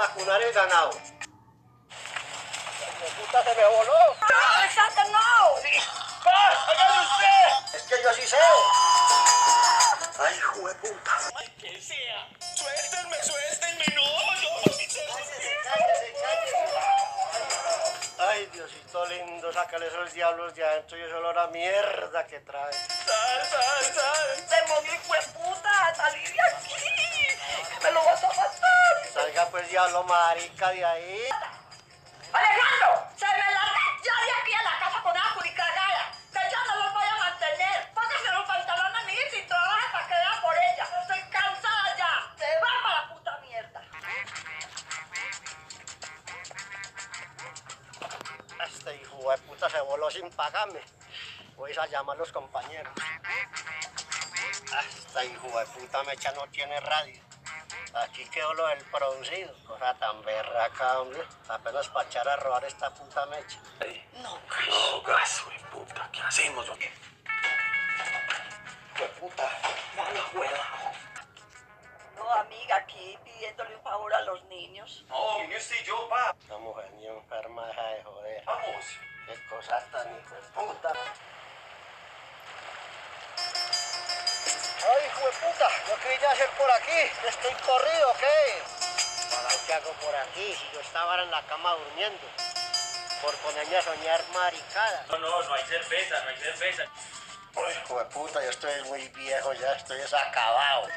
vacunar el ganado. La puta se me voló. ¡No, exacto, no! ¡Ah, hágale usted! Es que yo sí sé. Ay, hijo de puta. Ay, que sea. Suéltenme, suéltenme. No, no. Cállese, cállese, cállese. Ay, Diosito lindo, sácale esos diablos de adentro y ese olor a mierda que trae. Sal, sal, sal. ¡Demonio hijo de puta! ¡Salí de aquí! ¡Me lo vas a matar! Salga pues diablo marica de ahí. ¡Alejandro! ¡Se me larga ya de aquí a la casa con agua y cagada! ¡Que ya no los voy a mantener! ¡Póngase los pantalones a mi hija y trabaja para que vea por ella! ¡Estoy cansada ya! ¡Se va para la puta mierda! Este hijo de puta se voló sin pagarme. Voy a llamar a los compañeros. Este hijo de puta mecha no tiene radio. Aquí quedó lo del producido. Cosa tan berraca, hombre. Apenas para echar a robar esta puta mecha. No, no, gaso de puta. ¿Qué hacemos? De puta. ¡Mala juega! No, amiga, aquí pidiéndole un favor a los niños. No, vine usted y yo, pa. Una mujer ni enferma deja de joder. Vamos. Qué cosas tan hijo de puta. Ay, hijo de puta, ¿yo qué vine a hacer por aquí? ¿Estoy corrido qué? ¿Para qué hago por aquí si yo estaba ahora en la cama durmiendo? Por ponerme a soñar maricadas. No, no, no hay cerveza, no hay cerveza. Ay, hijo de puta, yo estoy muy viejo ya, estoy desacabado.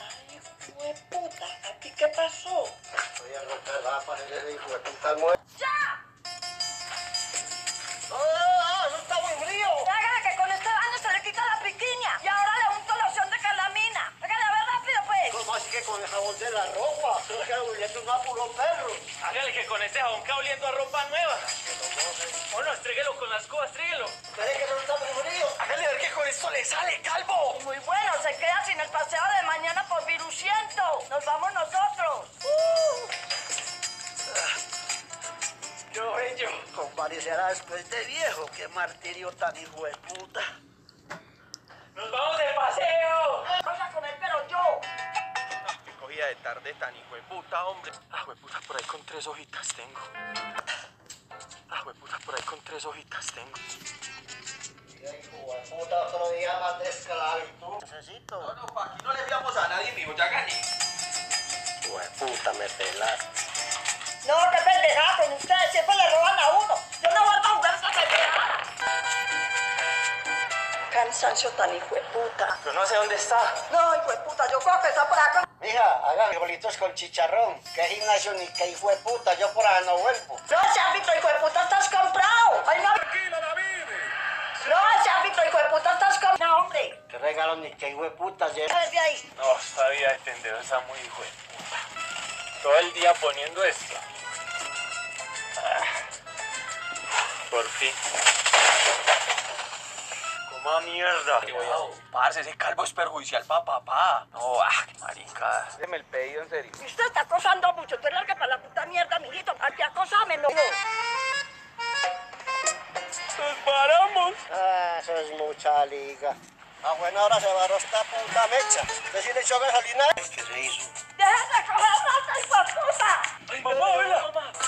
¡Ay, hijo de puta! ¿A ti qué pasó? Estoy a romper la pared ese hijo de puta muerto. La ropa? Eso es que oliendo un apuro perro. Hágale que con este jabón que oliendo a ropa nueva. O no, estríguelo con las cubas, estríguelo. ¿Crees que no está muy frío? Hágale a ver que con esto le sale, calvo. Muy bueno, se queda sin el paseo de mañana por viruciento. Nos vamos nosotros. Yo, bello. Comparecerá después de viejo. Qué martirio tan hijo de puta. ¡Nos vamos de paseo! Tarde tan hijo de puta, hombre. Ah, puta, por ahí con tres hojitas tengo. Ah, puta, por ahí con tres hojitas tengo. Puta, otro día más de esclavitud. Necesito. no, pa, aquí no le enviamos a nadie, mijo, ya gané. De puta, me pelaste. No, qué pendejada con ustedes. Siempre le roban a uno. Yo no vuelvo a jugar esta pendejada. Cansancio tan hijo de puta. Yo no sé dónde está. No, hijo que está por acá. Mija, haga frijolitos con chicharrón. Qué gimnasio ni qué hijo de puta. Yo por allá no vuelvo. No, ese ámbito, hijo de puta, estás comprado. Ay, no. Tranquila, David. No, ese ámbito, hijo de puta, estás comprado. No, hombre. Qué regalo ni qué hijo de puta. ya- de ahí. No, esta vida de pendejo está muy hijo de puta. Todo el día poniendo esto. Ah. Por fin. Coma mierda. Parce, ese calvo es perjudicial para papá. No, ah, qué marica. Deme el pedido en serio. Y Usted está acosando mucho. Tú larga para la puta mierda, mijito. Aquí acosámelo. Nos paramos. Ah, eso es mucha liga. A buena hora se varó esta puta mecha. ¿Usted sí le echó gasolina? ¿Qué se hizo? ¡Deja de coger mata, hijo de puta! Ay, mamá, vela.